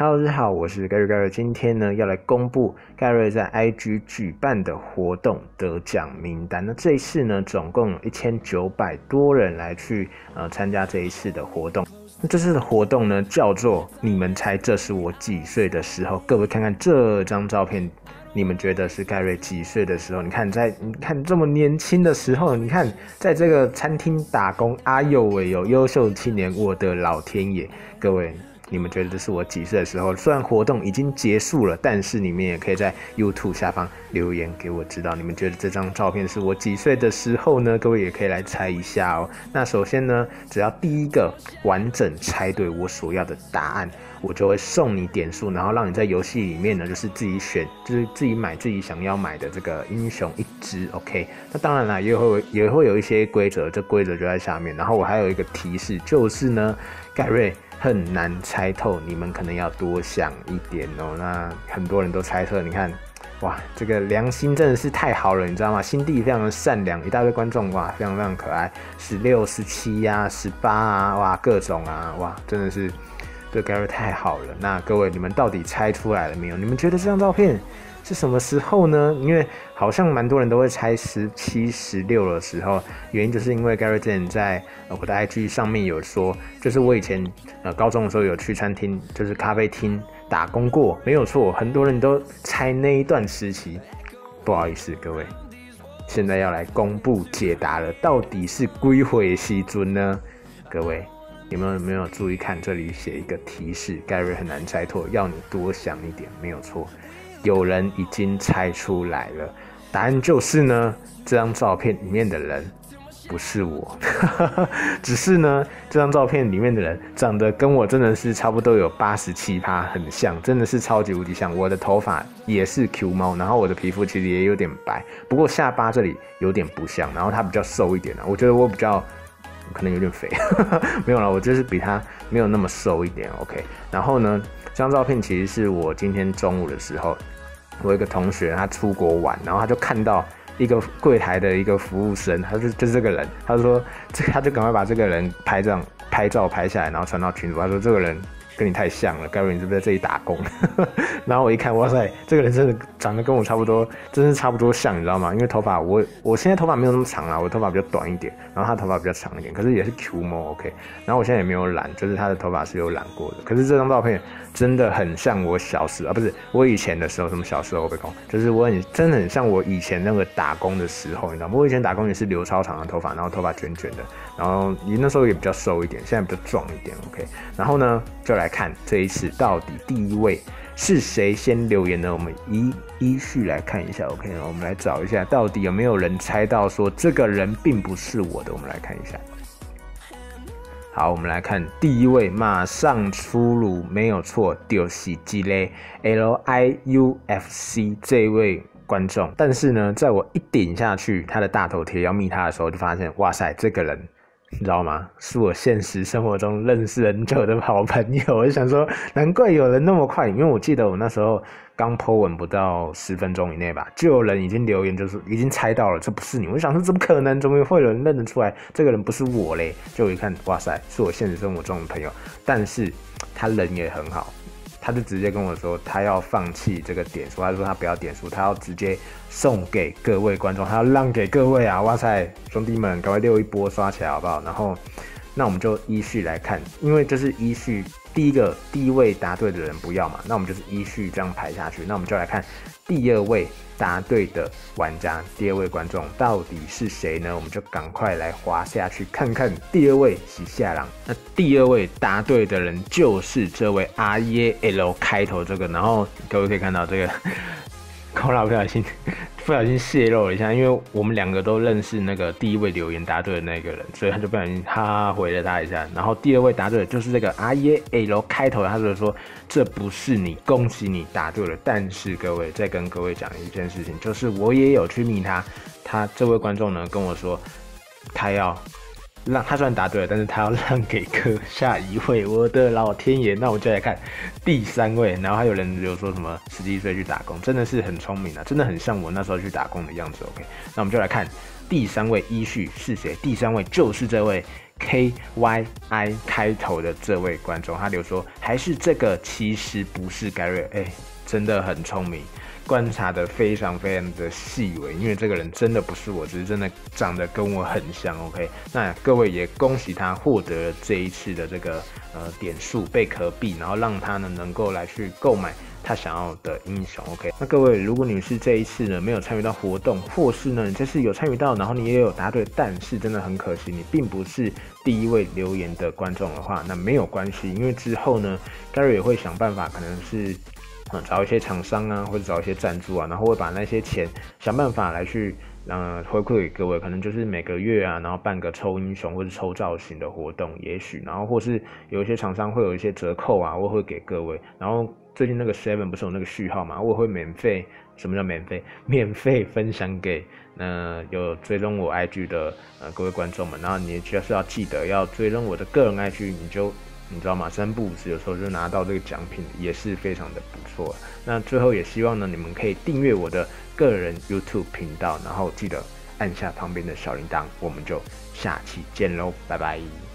Hello，大家好，我是盖瑞盖瑞。今天呢，要来公布盖瑞在 IG 举办的活动得奖名单。那这一次呢，总共有一千九百多人来去呃参加这一次的活动。那这次的活动呢，叫做“你们猜这是我几岁的时候”。各位看看这张照片，你们觉得是盖瑞几岁的时候？你看在你看这么年轻的时候，你看在这个餐厅打工，啊呦喂有优秀青年，我的老天爷！各位。你们觉得这是我几岁的时候？虽然活动已经结束了，但是你们也可以在 YouTube 下方留言给我知道，你们觉得这张照片是我几岁的时候呢？各位也可以来猜一下哦。那首先呢，只要第一个完整猜对我所要的答案，我就会送你点数，然后让你在游戏里面呢，就是自己选，就是自己买自己想要买的这个英雄一只。OK，那当然了，也会也会有一些规则，这规则就在下面。然后我还有一个提示，就是呢，盖瑞。很难猜透，你们可能要多想一点哦。那很多人都猜测，你看，哇，这个良心真的是太好了，你知道吗？心地非常的善良，一大堆观众哇，非常非常可爱，十六、十七呀，十八啊，哇，各种啊，哇，真的是对 Gary 太好了。那各位，你们到底猜出来了没有？你们觉得这张照片？是什么时候呢？因为好像蛮多人都会猜十七、十六的时候，原因就是因为 Gary Jen 在我的 IG 上面有说，就是我以前呃高中的时候有去餐厅，就是咖啡厅打工过，没有错，很多人都猜那一段时期。不好意思，各位，现在要来公布解答了，到底是归回西尊呢？各位，你们有没有注意看这里写一个提示？Gary 很难猜透，要你多想一点，没有错。有人已经猜出来了，答案就是呢，这张照片里面的人不是我，只是呢，这张照片里面的人长得跟我真的是差不多有八十七趴很像，真的是超级无敌像。我的头发也是 Q 猫，然后我的皮肤其实也有点白，不过下巴这里有点不像，然后他比较瘦一点啊，我觉得我比较可能有点肥，没有了，我就是比他没有那么瘦一点。OK，然后呢？这张照片其实是我今天中午的时候，我一个同学他出国玩，然后他就看到一个柜台的一个服务生，他就就是这个人，他说这他就赶快把这个人拍照拍照拍下来，然后传到群组，他说这个人。跟你太像了，盖瑞，你是不是在这里打工？然后我一看，哇塞，这个人真的长得跟我差不多，真是差不多像，你知道吗？因为头发，我我现在头发没有那么长了，我头发比较短一点，然后他头发比较长一点，可是也是 Q 毛，OK。然后我现在也没有染，就是他的头发是有染过的。可是这张照片真的很像我小时啊，不是我以前的时候，什么小时候被讲，就是我很真的很像我以前那个打工的时候，你知道吗？我以前打工也是留超长的头发，然后头发卷卷的，然后你那时候也比较瘦一点，现在比较壮一点，OK。然后呢，就来。看这一次到底第一位是谁先留言呢？我们依依序来看一下。OK，我们来找一下，到底有没有人猜到说这个人并不是我的？我们来看一下。好，我们来看第一位，马上出炉，没有错，就是这类 L I U F C 这位观众。但是呢，在我一点下去他的大头贴要密他的时候，就发现，哇塞，这个人。你知道吗？是我现实生活中认识很久的好朋友。我就想说，难怪有人那么快，因为我记得我那时候刚 po 文不到十分钟以内吧，就有人已经留言，就是已经猜到了这不是你。我就想说，怎么可能？怎么会有人认得出来这个人不是我嘞？就一看，哇塞，是我现实生活中的朋友，但是他人也很好。他就直接跟我说，他要放弃这个点数，他说他不要点数，他要直接送给各位观众，他要让给各位啊！哇塞，兄弟们，赶快溜一波刷起来好不好？然后，那我们就依序来看，因为这是依序。第一个第一位答对的人不要嘛，那我们就是依序这样排下去。那我们就来看第二位答对的玩家，第二位观众到底是谁呢？我们就赶快来滑下去看看第二位是夏郎。那第二位答对的人就是这位 R E L 开头这个，然后各位可以看到这个，扣了不小心。不小心泄露了一下，因为我们两个都认识那个第一位留言答对的那个人，所以他就不小心哈哈回了他一下。然后第二位答对的就是这个 R E L 开头，他就说这不是你，恭喜你答对了。但是各位再跟各位讲一件事情，就是我也有去密他，他这位观众呢跟我说他要。让他虽然答对了，但是他要让给个下一位，我的老天爷！那我就来看第三位，然后还有人有说什么十几岁去打工，真的是很聪明啊，真的很像我那时候去打工的样子。OK，那我们就来看第三位依序是谁？第三位就是这位 K Y I 开头的这位观众，他留说还是这个，其实不是 Gary，哎，真的很聪明。观察的非常非常的细微，因为这个人真的不是我，只是真的长得跟我很像。OK，那各位也恭喜他获得了这一次的这个呃点数贝壳币，然后让他呢能够来去购买他想要的英雄。OK，那各位如果你是这一次呢没有参与到活动，或是呢你这次有参与到，然后你也有答对，但是真的很可惜，你并不是第一位留言的观众的话，那没有关系，因为之后呢 Gary 也会想办法，可能是。啊，找一些厂商啊，或者找一些赞助啊，然后会把那些钱想办法来去，嗯，回馈给各位，可能就是每个月啊，然后办个抽英雄或者抽造型的活动，也许，然后或是有一些厂商会有一些折扣啊，我会给各位。然后最近那个 Seven 不是有那个序号嘛，我会免费，什么叫免费？免费分享给那有追踪我 IG 的呃各位观众们。然后你就是要记得要追踪我的个人 IG，你就。你知道吗？三不五时有时候就拿到这个奖品，也是非常的不错。那最后也希望呢，你们可以订阅我的个人 YouTube 频道，然后记得按下旁边的小铃铛。我们就下期见喽，拜拜。